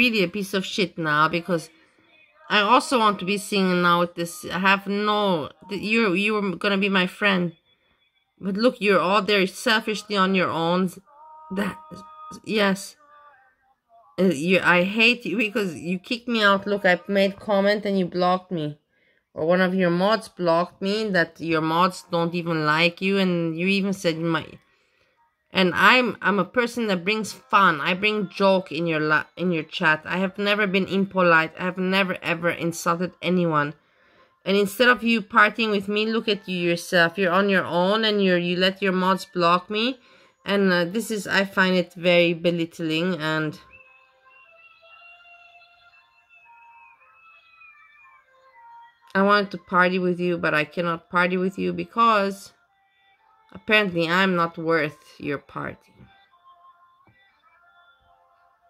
really a piece of shit now because I also want to be singing now with this. I have no. You're you're gonna be my friend, but look, you're all there selfishly on your own. That yes. Uh, you, I hate you because you kicked me out. Look, I made comment and you blocked me, or one of your mods blocked me. That your mods don't even like you, and you even said my and i'm i'm a person that brings fun. I bring joke in your la- in your chat. I have never been impolite. I have never ever insulted anyone. And instead of you partying with me look at you yourself. You're on your own and you're you let your mods block me. And uh, this is i find it very belittling and i wanted to party with you but i cannot party with you because Apparently, I'm not worth your party.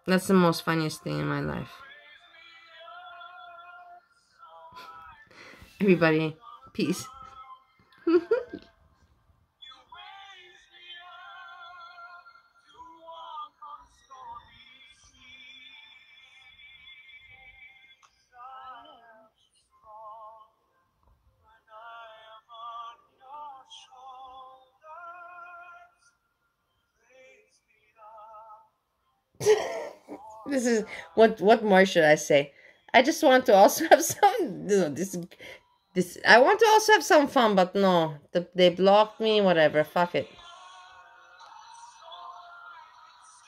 That's the most funniest thing in my life. Everybody, peace. this is what what more should I say? I just want to also have some you know, this this I want to also have some fun, but no, the, they blocked me. Whatever, fuck it.